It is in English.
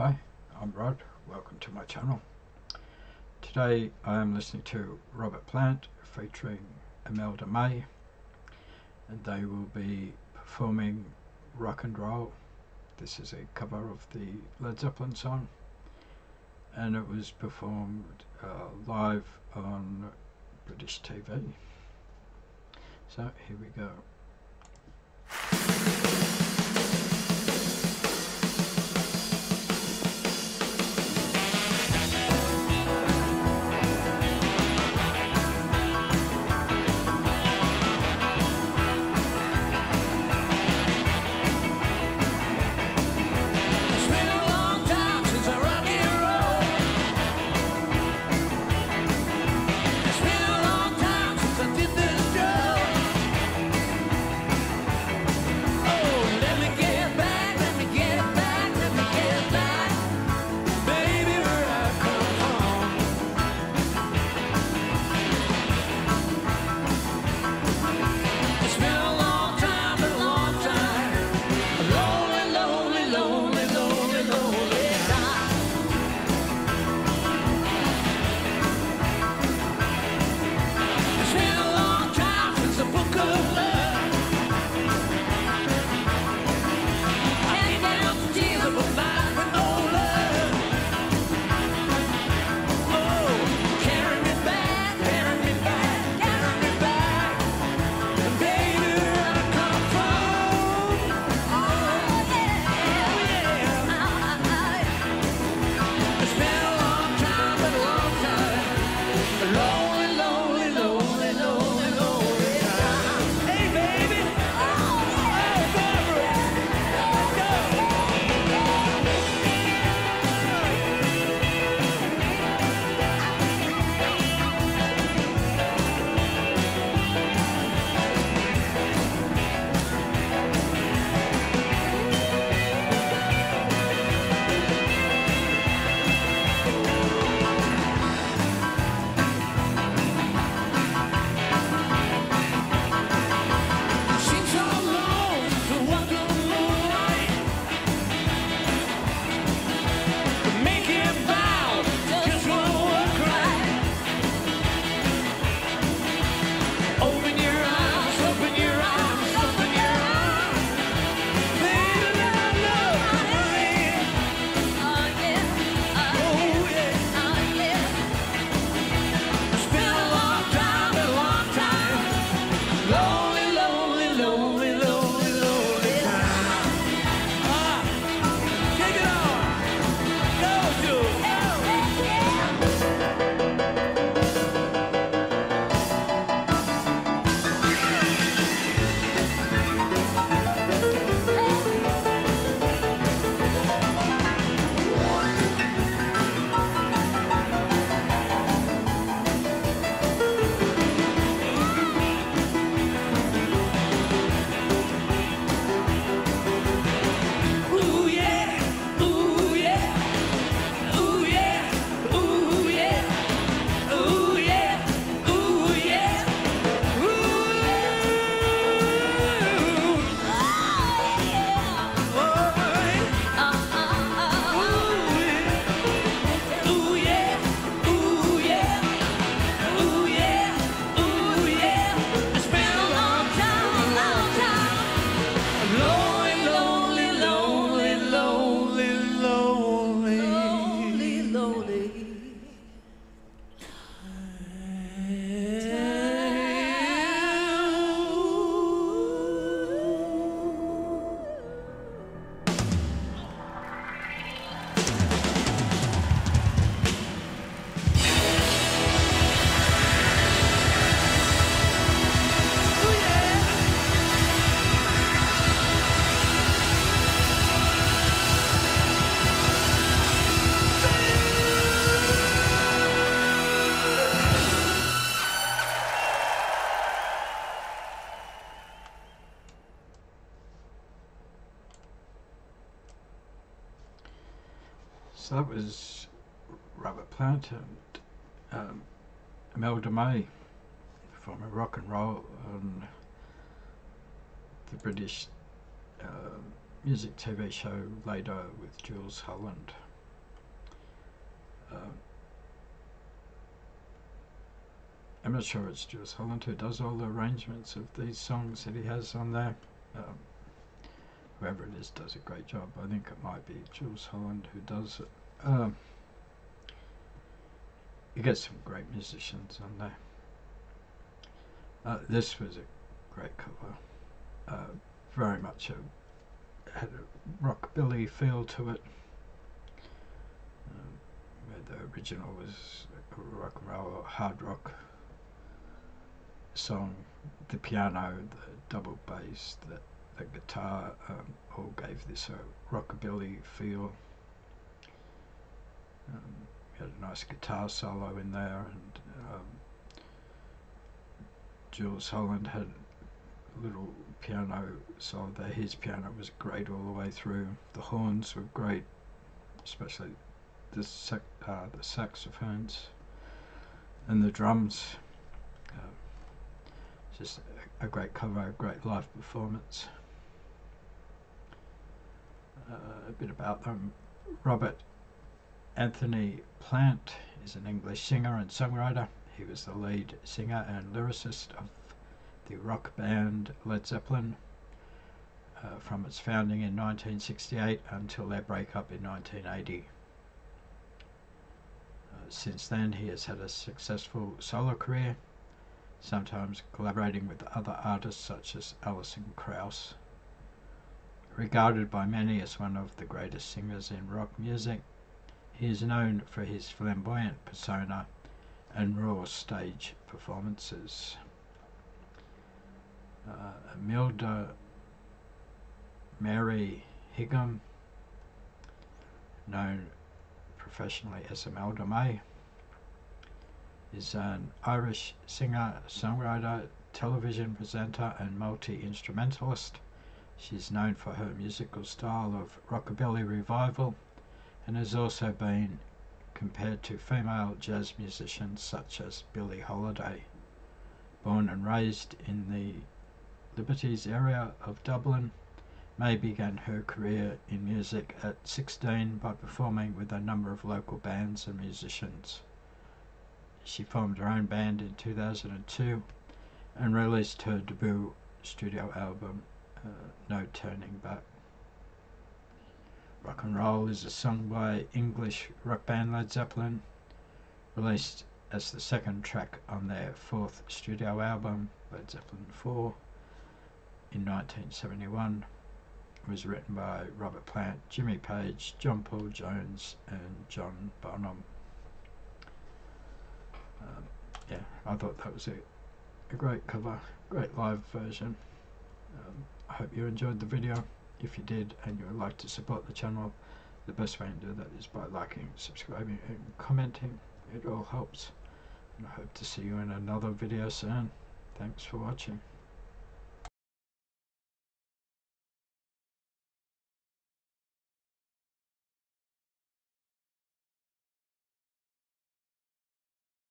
Hi, I'm Rod. Welcome to my channel. Today I am listening to Robert Plant featuring Imelda May and they will be performing Rock and Roll. This is a cover of the Led Zeppelin song and it was performed uh, live on British TV. So here we go. So that was Robert Plant and um, Imelda May performing rock and roll on the British uh, music TV show Later with Jools Holland. Um, I'm not sure it's Jools Holland who does all the arrangements of these songs that he has on there. Um, whoever it is does a great job. I think it might be Jools Holland who does it. Um, you got some great musicians on there. Uh, this was a great cover. Uh, very much a had a rockabilly feel to it. Um, the original was a rock and roll hard rock song. The piano, the double bass, the, the guitar um, all gave this a rockabilly feel. Um, had a nice guitar solo in there, and um, Jools Holland had a little piano solo there. His piano was great all the way through. The horns were great, especially the sac- uh, the saxophones and the drums. Um, just a, a great cover, a great live performance. Uh, a bit about them. Robert Anthony Plant is an English singer and songwriter. He was the lead singer and lyricist of the rock band Led Zeppelin uh, from its founding in 1968 until their breakup in 1980. Uh, since then, he has had a successful solo career, sometimes collaborating with other artists such as Alison Krauss. Regarded by many as one of the greatest singers in rock music, he is known for his flamboyant persona and raw stage performances. Uh, Milda Mary Higham, known professionally as Imelda May, is an Irish singer, songwriter, television presenter, and multi instrumentalist. She's known for her musical style of rockabilly revival and has also been compared to female jazz musicians such as Billie Holiday. Born and raised in the Liberties area of Dublin, May began her career in music at 16 by performing with a number of local bands and musicians. She formed her own band in 2002 and released her debut studio album, uh, No Turning Back. Rock and Roll is a song by English rock band Led Zeppelin, released as the second track on their fourth studio album, Led Zeppelin 4, in 1971. It was written by Robert Plant, Jimmy Page, John Paul Jones, and John Bonham. Um, yeah, I thought that was a, a great cover, great live version. Um, I hope you enjoyed the video. If you did and you would like to support the channel, the best way to do that is by liking, subscribing, and commenting. It all helps. And I hope to see you in another video soon. Thanks for watching.